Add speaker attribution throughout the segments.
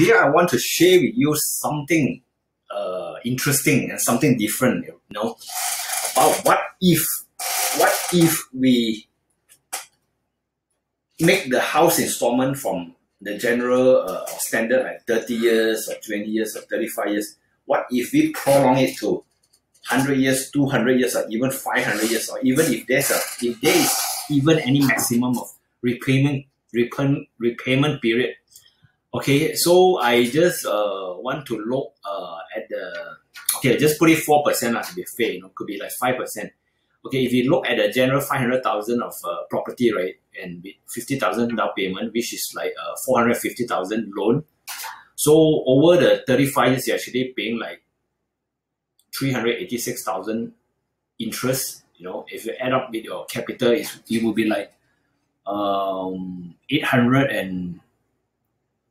Speaker 1: today I want to share with you something uh, interesting and something different, you know, about what if, what if we make the house installment from the general uh, standard like 30 years or 20 years or 35 years, what if we prolong it to 100 years, 200 years, or even 500 years, or even if there's a, if there is even any maximum of repayment, repayment, repayment period. Okay, so I just uh, want to look uh, at the, okay, just put it 4% to be fair, you know, could be like 5%. Okay, if you look at the general 500,000 of uh, property, right, and with 50,000 down payment, which is like a 450,000 loan. So over the 35 years, you're actually paying like 386,000 interest. You know, if you add up with your capital, it will be like um,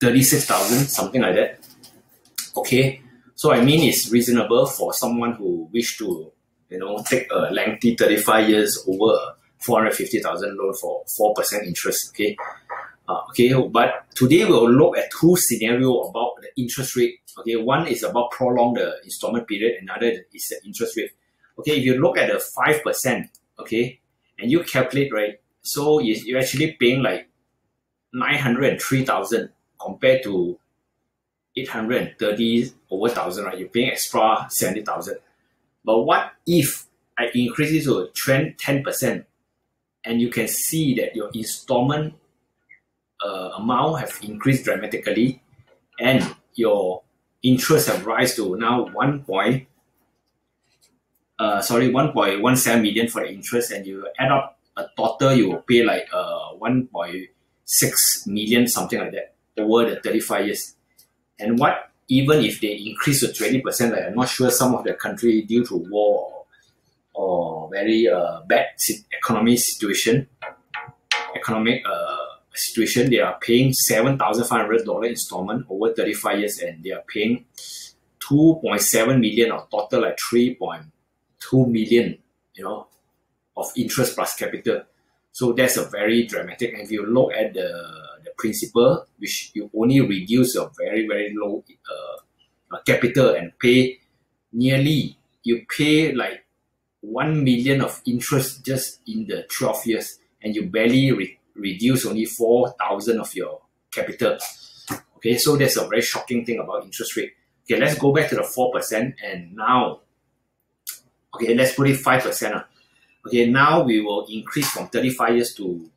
Speaker 1: 36,000, something like that. Okay, so I mean it's reasonable for someone who wish to, you know, take a lengthy 35 years over 450,000 loan for 4% interest, okay? Uh, okay, but today we'll look at two scenario about the interest rate. Okay, one is about prolong the installment period, another is the interest rate. Okay, if you look at the 5%, okay, and you calculate, right, so you're actually paying like 903,000 compared to eight hundred and thirty over thousand, right? You're paying extra seventy thousand. But what if I increase it to ten percent, and you can see that your installment uh, amount have increased dramatically and your interest have rise to now 1 point uh, sorry 1.17 million for the interest and you add up a total you will pay like uh, 1.6 million something like that over the 35 years and what even if they increase to 20% like I'm not sure some of the country due to war or, very uh, bad economic situation economic uh, situation, they are paying $7,500 installment over 35 years and they are paying 2.7 million or total like 3.2 million, you know, of interest plus capital. So that's a very dramatic. And if you look at the principal, which you only reduce a very, very low uh, capital and pay nearly, you pay like 1 million of interest just in the 12 years and you barely re reduce only 4,000 of your capital. Okay, so that's a very shocking thing about interest rate. Okay, let's go back to the 4% and now, okay, let's put it 5%. Uh. Okay, now we will increase from 35 years to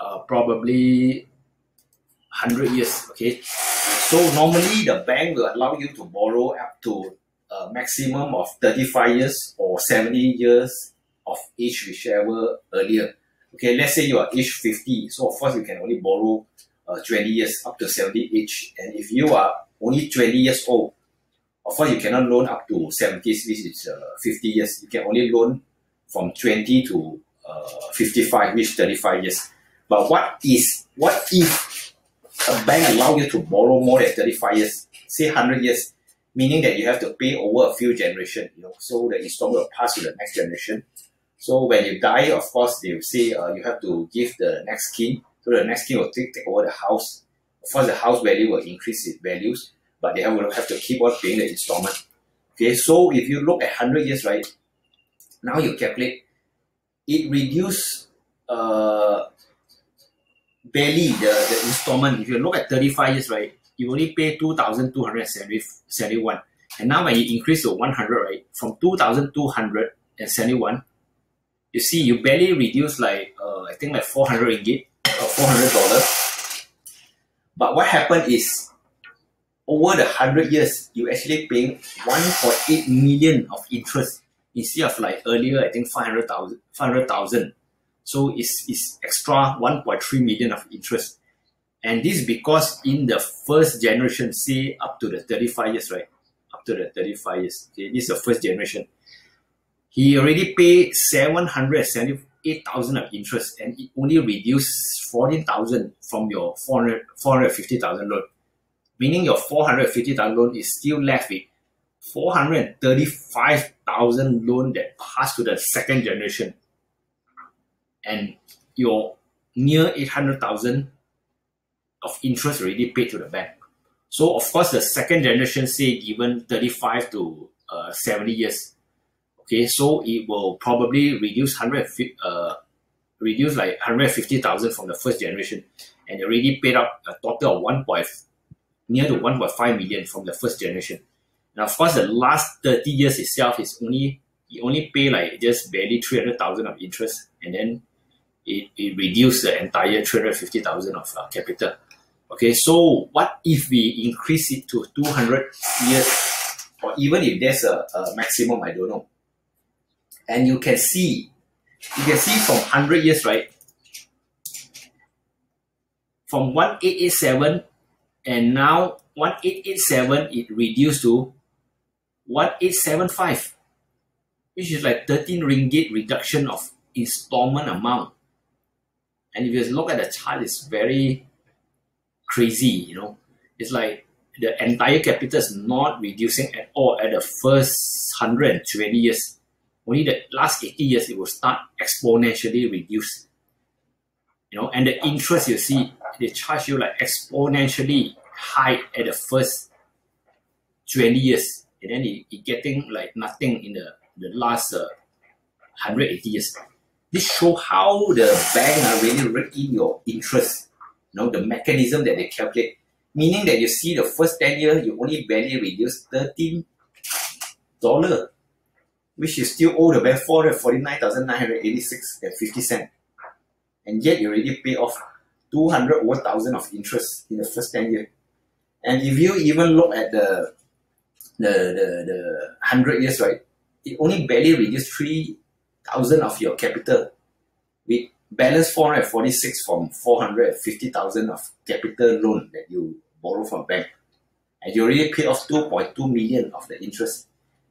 Speaker 1: uh, probably 100 years. Okay, so normally the bank will allow you to borrow up to a maximum of 35 years or 70 years of age, whichever earlier. Okay, let's say you are age 50, so of course you can only borrow uh, 20 years up to 70 age. And if you are only 20 years old, of course you cannot loan up to 70, which is uh, 50 years. You can only loan from 20 to uh, 55, which 35 years. But what is, what if a bank allow you to borrow more than 35 years, say 100 years, meaning that you have to pay over a few generations, you know, so the installment will pass to the next generation. So when you die, of course, they will say uh, you have to give the next king. So the next king will take, take over the house. Of course, the house value will increase its values, but they will have to keep on paying the installment. Okay, so if you look at 100 years, right, now you calculate, it reduce uh, barely the, the installment. If you look at 35 years, right, you only pay 2,271. And now when you increase to 100, right, from 2,271, you see you barely reduce like uh, I think like 400 ringgit or 400 dollars. But what happened is over the 100 years, you actually paying 1.8 million of interest instead of like earlier, I think 500,000. 500, so it's, it's extra 1.3 million of interest. And this because in the first generation, say up to the 35 years, right? Up to the 35 years. Okay, this is the first generation he already paid 778,000 of interest and it only reduced 14,000 from your 400, 450,000 loan. Meaning your 450,000 loan is still left with 435,000 loan that passed to the second generation. And your near 800,000 of interest already paid to the bank. So of course, the second generation say given 35 to uh, 70 years. Okay, so it will probably reduce 100, uh, reduce like 150,000 from the first generation and already paid up a total of 1. near to 1.5 million from the first generation. And of course, the last 30 years itself is only, you only pay like just barely 300,000 of interest and then it, it reduced the entire 350,000 of uh, capital. Okay, so what if we increase it to 200 years or even if there's a, a maximum, I don't know. And you can see, you can see from 100 years, right? From 1887 and now 1887 it reduced to 1875 which is like 13 ringgit reduction of installment amount and if you look at the chart it's very crazy you know. It's like the entire capital is not reducing at all at the first 120 years. Only the last 80 years it will start exponentially reduce you know and the interest you see they charge you like exponentially high at the first 20 years. And then it, it getting like nothing in the, the last uh, 180 years. This show how the bank are really rake in your interest, you know, the mechanism that they calculate. Meaning that you see the first 10 years, you only barely reduce $13, which you still owe the bank 449,986 and 50 cents. And yet you already pay off 200 over thousand of interest in the first 10 years. And if you even look at the the the, the 100 years, right, it only barely reduced 3,000 of your capital. With balance 446 from 450,000 of capital loan that you borrow from bank. And you already paid off 2.2 million of the interest.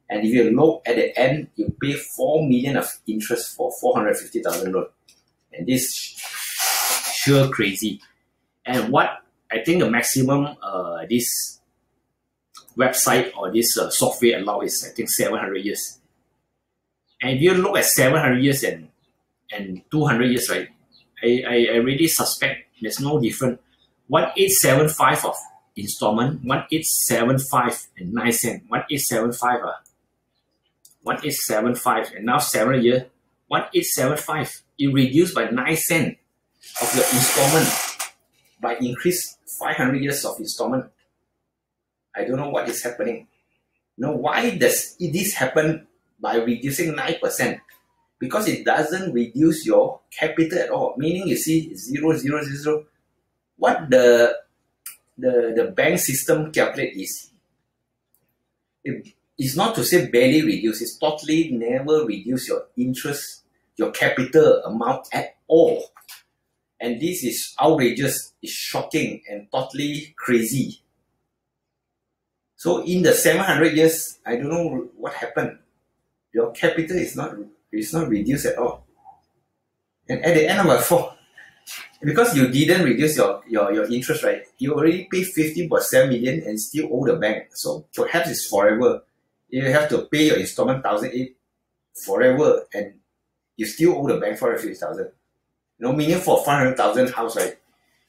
Speaker 1: And if you look at the end, you pay 4 million of interest for 450,000 loan. And this sure crazy. And what I think the maximum uh, this website or this uh, software allow is I think 700 years. And if you look at 700 years and and 200 years, right, I, I, I really suspect there's no different. 1875 of installment, 1875 and 9 cent, 1875 uh, 1875 and now 7 year, 1875. It reduced by 9 cent of your installment by increase 500 years of installment. I don't know what is happening. You know, why does this happen by reducing 9%? Because it doesn't reduce your capital at all. Meaning you see zero, zero, zero. What the the, the bank system calculate is it, it's not to say barely reduce, it's totally never reduce your interest, your capital amount at all. And this is outrageous, it's shocking and totally crazy. So in the 700 years, I don't know what happened. Your capital is not is not reduced at all. And at the end of a four, because you didn't reduce your, your, your interest, right? You already pay 15.7 million and still owe the bank. So perhaps it's forever. You have to pay your installment 1008 forever and you still owe the bank for a 450,000. You know, meaning for 500,000 house, right?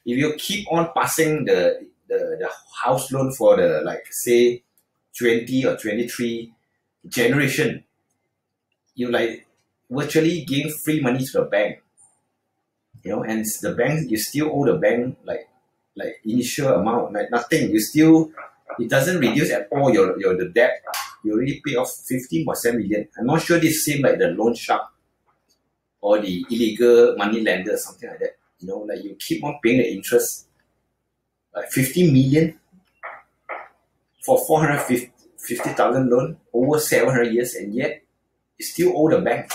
Speaker 1: If you keep on passing the, the, the house loan for the, like, say, 20 or 23 generation, you like virtually give free money to the bank. You know, and the bank, you still owe the bank like like initial amount, like nothing. You still it doesn't reduce at all your, your the debt. You already pay off 15.7 million. I'm not sure this same like the loan shark or the illegal money lender, something like that. You know, like you keep on paying the interest, like 50 million for 450,000 loan over 700 years, and yet still owe the bank.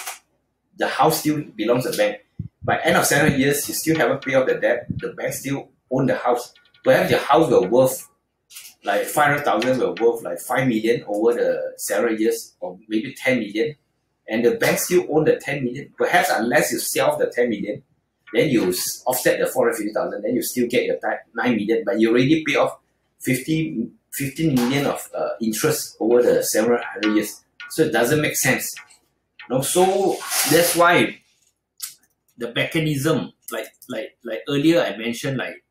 Speaker 1: The house still belongs to the bank. By end of 700 years, you still haven't paid off the debt. The bank still own the house. Perhaps your house will worth like 500,000 will worth like 5 million over the 700 years or maybe 10 million and the bank still own the 10 million. Perhaps unless you sell the 10 million, then you offset the 450,000, then you still get your 9 million, but you already pay off 50, 15 million of uh, interest over the several hundred years. So it doesn't make sense. No, so that's why the mechanism, like like like earlier I mentioned, like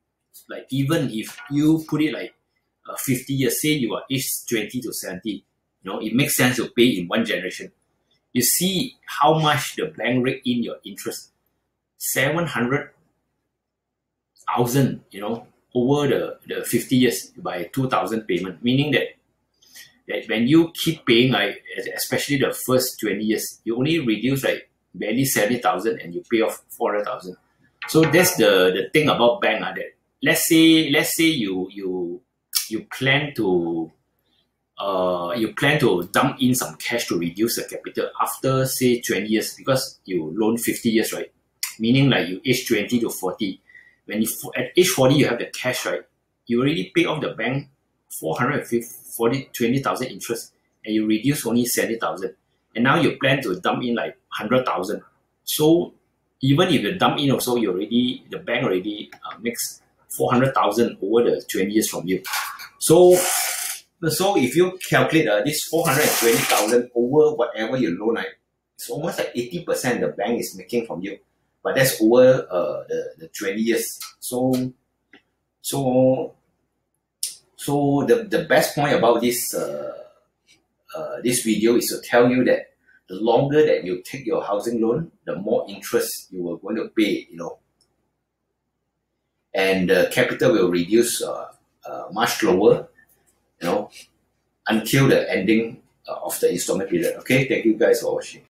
Speaker 1: like even if you put it like uh, 50 years, say you are aged 20 to 70, you know, it makes sense to pay in one generation. You see how much the bank rate in your interest. 700,000, you know, over the, the 50 years by 2,000 payment, meaning that that when you keep paying, like, especially the first 20 years, you only reduce like barely 70,000 and you pay off 400,000. So that's the, the thing about bank uh, that let's say let's say you you you plan to uh, you plan to dump in some cash to reduce the capital after say 20 years because you loan 50 years right? Meaning like you age 20 to 40 when you at age 40 you have the cash right? You already pay off the bank 440 20,000 interest and you reduce only 70,000 and now you plan to dump in like 100,000 so even if you dump in also you already the bank already uh, makes 400,000 over the 20 years from you. So, so if you calculate uh, this 420,000 over whatever you loan, like, it's almost like 80% the bank is making from you. But that's over uh, the, the 20 years. So, so, so the, the best point about this uh, uh, this video is to tell you that the longer that you take your housing loan, the more interest you are going to pay, you know, and the capital will reduce uh, uh, much lower, you know, until the ending uh, of the installment period. Okay, thank you guys for watching.